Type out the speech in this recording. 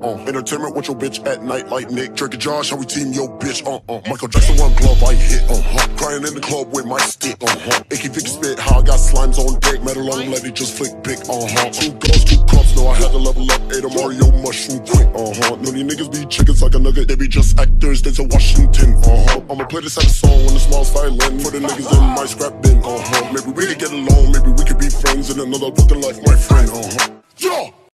Uh, uh, entertainment with your bitch at night like Nick. Drake and Josh, how we team your bitch. Uh uh. Michael Jackson one glove I hit. Uh huh. Crying in the club with my stick. Uh huh. Icky Vicky spit. How I got slimes on deck. Metal on let it just flick big. Uh huh. Two girls, two cups. No, I had to level up. Ate a Mario mushroom quick. Uh huh. No, these niggas be chickens like a nugget. They be just actors. They a Washington. Uh huh. I'ma play this at a song when the smalls violin. For the niggas in my scrap bin. Uh huh. Maybe we could get along. Maybe we could be friends in another. life, my friend. Uh,